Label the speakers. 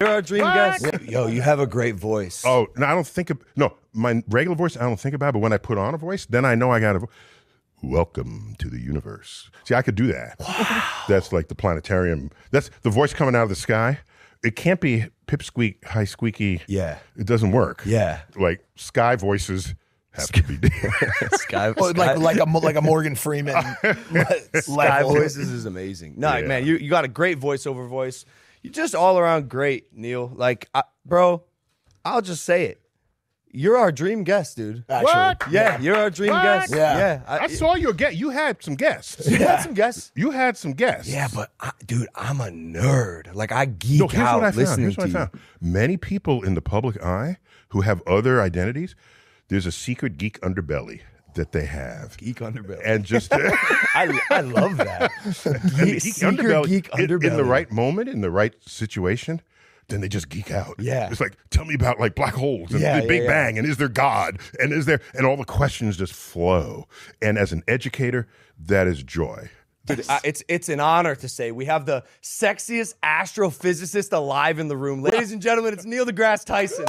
Speaker 1: You're our dream
Speaker 2: What?
Speaker 1: guest. Yo, you have a great voice.
Speaker 2: Oh, no, I don't think of no my regular voice. I don't think about, but when I put on a voice, then I know I got to. Welcome to the universe. See, I could do that. Wow. That's like the planetarium. That's the voice coming out of the sky. It can't be pipsqueak, high squeaky.
Speaker 1: Yeah.
Speaker 2: It doesn't work.
Speaker 1: Yeah.
Speaker 2: Like sky voices have to be.
Speaker 1: Sky,
Speaker 3: Well,
Speaker 1: Sky-
Speaker 3: like like a like a Morgan Freeman
Speaker 1: Sky
Speaker 3: level.
Speaker 1: voices is amazing. No,
Speaker 2: Yeah.
Speaker 1: man, you you got a great voiceover voice. You just all around great, Neil. Like, I, bro, I'll just say it. You're our dream guest, dude.
Speaker 3: Actually,
Speaker 2: What?
Speaker 1: Yeah, you're our dream
Speaker 2: What?
Speaker 1: guest.
Speaker 3: Yeah.
Speaker 1: yeah.
Speaker 2: I saw your get. You had some guests.
Speaker 1: you had some guests.
Speaker 2: You had some guests.
Speaker 1: Yeah, but I, dude, I'm a nerd. Like I geek
Speaker 2: No, here's
Speaker 1: out
Speaker 2: what I found.
Speaker 1: listening
Speaker 2: Here's what I
Speaker 1: to you.
Speaker 2: Many people in the public eye who have other identities, there's a secret geek underbelly that they have.
Speaker 1: Geek underbelly.
Speaker 2: And just
Speaker 1: I, I love that. Geek,
Speaker 2: geek underbelly,
Speaker 1: geek
Speaker 2: in- in, the right moment, in the right situation, then they just geek out.
Speaker 1: Yeah.
Speaker 2: It's like, tell me about like black holes and
Speaker 1: Yeah,
Speaker 2: the Big
Speaker 1: yeah, yeah.
Speaker 2: Bang and is there God and is there and all the questions just flow. And as an educator, that is joy.
Speaker 1: Dude, it's it's an honor to say we have the sexiest astrophysicist alive in the room, ladies and gentlemen. It's Neil deGrasse Tyson.